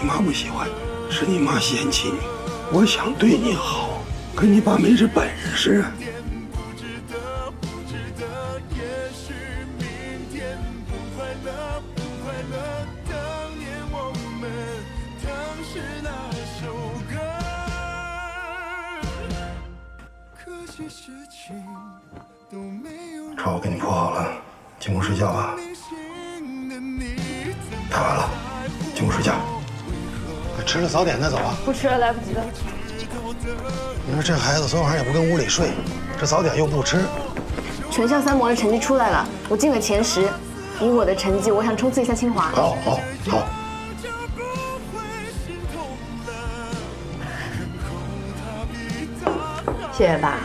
你妈不喜欢你，是你妈嫌弃你。我想对你好，可你爸没这本事。床我给你铺好了，进屋睡觉吧。太晚了。吃了早点再走啊！不吃了，来不及了。你说这孩子昨晚上也不跟屋里睡，这早点又不吃。全校三模的成绩出来了，我进了前十。以我的成绩，我想冲刺一下清华。好，好，好。谢谢爸。